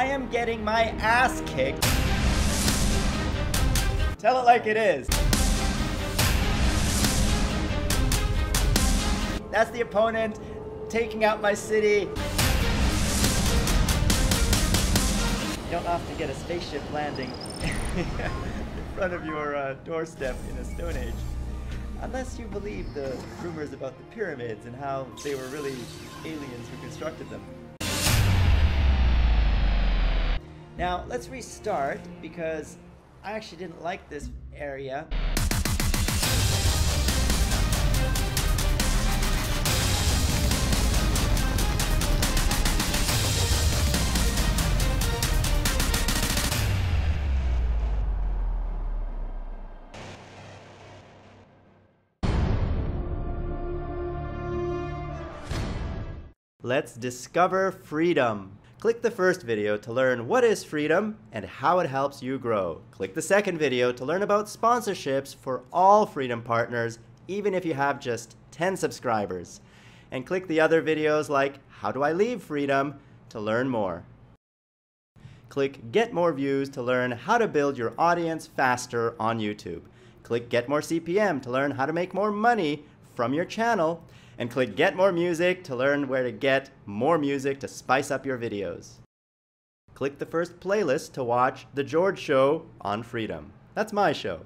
I am getting my ass kicked. Tell it like it is. That's the opponent taking out my city. You don't often get a spaceship landing in front of your uh, doorstep in a Stone Age. Unless you believe the rumors about the pyramids and how they were really aliens who constructed them. Now, let's restart because I actually didn't like this area. Let's discover freedom. Click the first video to learn what is freedom and how it helps you grow. Click the second video to learn about sponsorships for all Freedom partners, even if you have just 10 subscribers. And click the other videos like How Do I Leave Freedom to learn more. Click Get More Views to learn how to build your audience faster on YouTube. Click Get More CPM to learn how to make more money from your channel and click Get More Music to learn where to get more music to spice up your videos. Click the first playlist to watch The George Show on Freedom. That's my show.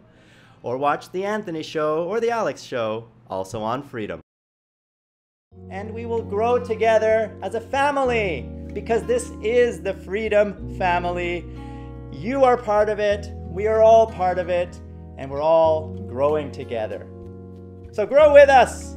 Or watch The Anthony Show or The Alex Show, also on Freedom. And we will grow together as a family because this is the Freedom family. You are part of it, we are all part of it, and we're all growing together. So grow with us!